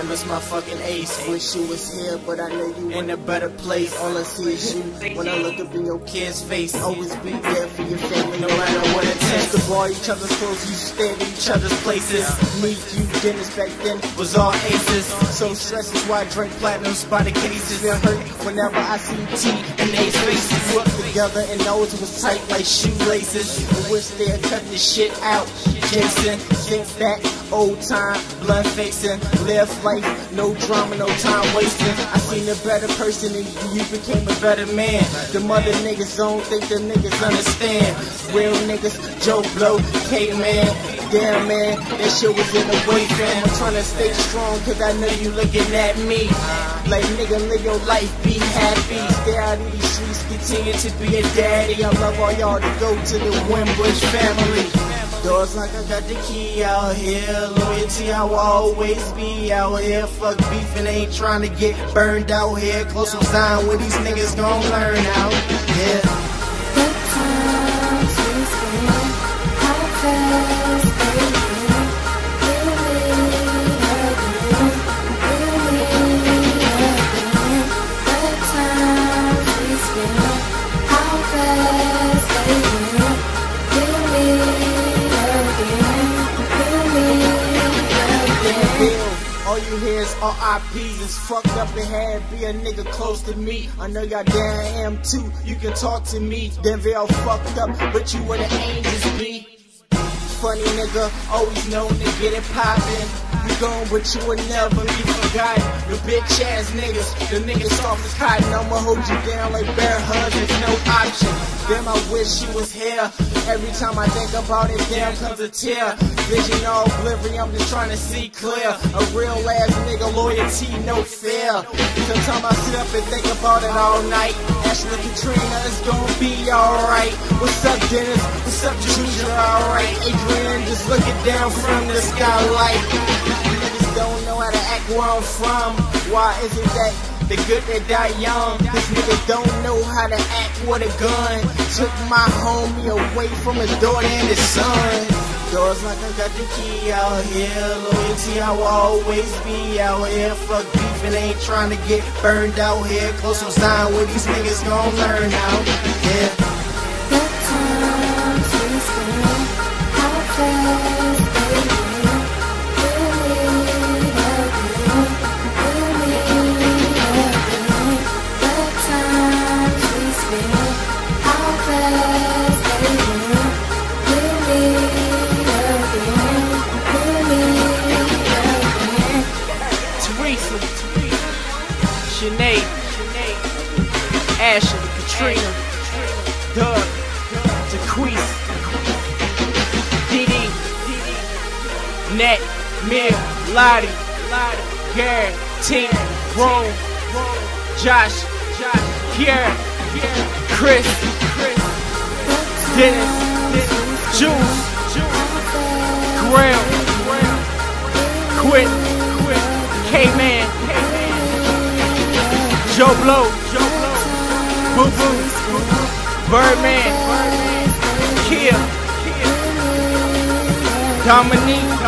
I miss my fucking ace. Wish you was here, but I know you in a better place. All I see is you when I look up in your kid's face. Always be there for your family, no matter what. To bar each other's clothes, you stay in each other's places. Me, you, Dennis back then was all aces. So stress is why I drink platinums by the cases. Feel hurt whenever I see T and A's faces. Up together and those was tight like shoelaces. I wish they had cut this shit out. Jason, think back, old time, blood facing, live life, no drama, no time wasting. I seen a better person and you became a better man. The mother niggas don't think the niggas understand. Real niggas, Joe Blow, K-Man. Damn man, that shit was in the way, fam. I'm trying to stay strong cause I know you looking at me. Like nigga, live your life, be happy. Stay out of these streets, continue to be a daddy. I love all y'all to go to the Wimbush family. Doors like I got the key out here. Loyalty, I will always be out here. Fuck beef and ain't trying to get burned out here. Close some sign where these niggas gon' learn out. Yeah. The times you hear is RIPs. It's fucked up and had be a nigga close to me. I know y'all damn am too. You can talk to me. Denver fucked up, but you where the angels be. Funny nigga, always known to get it poppin'. You gone, but you will never be forgotten. The bitch ass niggas, the niggas soft as cotton. I'ma hold you down like bear hugs, there's no option. Damn, I wish you was here. Every time I think about it, damn comes a tear. Vision all blurry, I'm just trying to see clear. A real ass nigga, loyalty, no fear. Sometimes I sit up and think about it all night. Ashley Katrina, it's gonna be alright. What's up, Dennis? What's up, Junior? Alright, Adrian, just looking down from the skylight. Niggas don't know how to act where I'm from. Why is it that the good that die young? This nigga don't know how to act with a gun. Took my homie away from his daughter and his son. Doors like I got the key out here. Loyalty, I will always be out here. Fuck beef and ain't trying to get burned out here. Close sign where these niggas gon' learn out. Yeah. Sinead, Ashley, Katrina, Doug, Jaquise, Dee Net, Mill, Lottie, Garrett, Tink, Rome, Josh, Kiara, Chris, Dennis, Jules, Graham, Quit, K-Man, Joe Blow, Boo Boo, Birdman, Kia, Dominique,